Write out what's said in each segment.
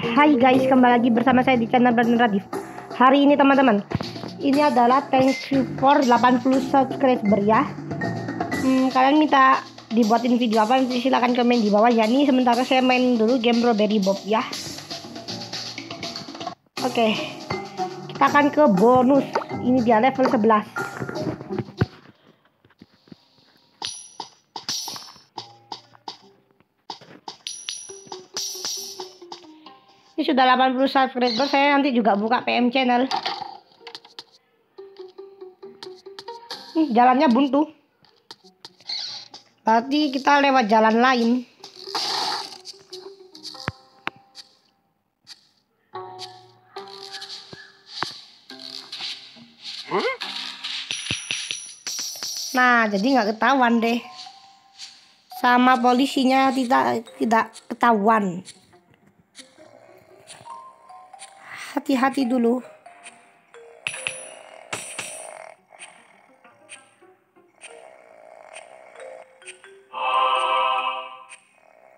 Hai guys, kembali lagi bersama saya di channel Brandon Radif. Hari ini teman-teman Ini adalah thank you for 80 subscriber ya. Hmm, Kalian minta dibuatin video apa nanti silahkan komen di bawah ya. Ini sementara saya main dulu game Robbery Bob ya. Oke Kita akan ke bonus. Ini dia level 11 ini sudah 80 subscriber saya nanti juga buka PM channel. Nih jalannya buntu. Berarti kita lewat jalan lain. Nah jadi nggak ketahuan deh. Sama polisinya tidak tidak ketahuan hati-hati dulu.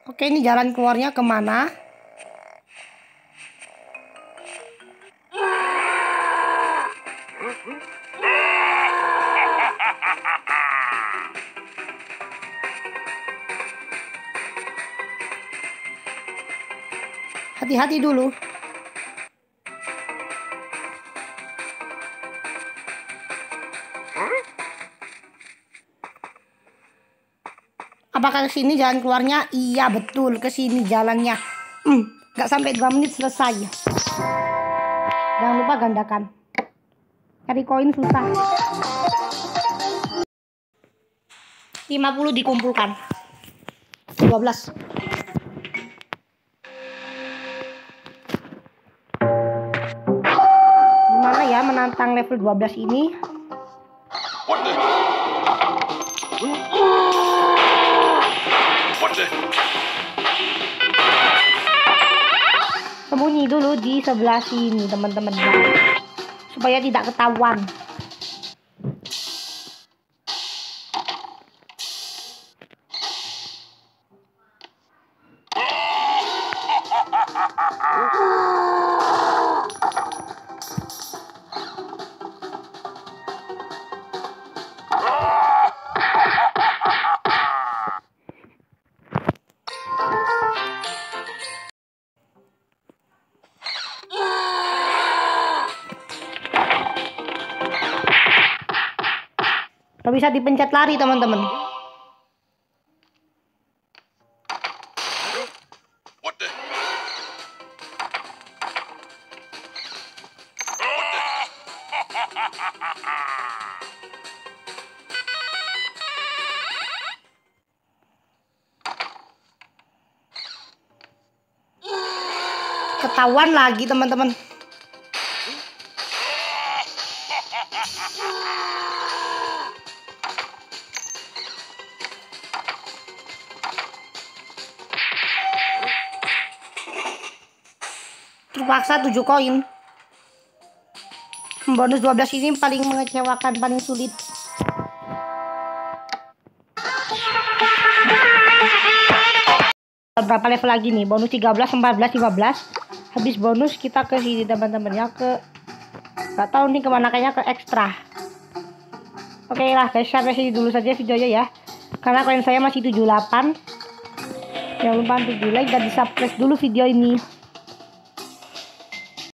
Oke ini jalan keluarnya ke mana? Hati-hati dulu Apakah ke sini jalan keluarnya? Iya betul, ke sini jalannya. Hmm, nggak sampai 2 menit selesai. Jangan lupa gandakan. Cari koin susah. 50 dikumpulkan. 12. Gimana ya menantang level 12 ini? Dulu di sebelah sini teman-teman supaya tidak ketahuan. Gak bisa dipencet lari teman-teman. Ketahuan lagi teman-teman. Terpaksa 7 koin. Bonus 12 ini paling mengecewakan paling sulit. Berapa level lagi nih? Bonus 13 14 15 habis bonus kita ke sini teman-teman ya ke nggak tahu nih ke mana kayaknya ke ekstra. Oke lah guys sampai sini dulu saja videonya ya. Karena koin saya masih 78 jangan lupa untuk di like dan di subscribe dulu video ini